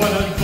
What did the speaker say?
What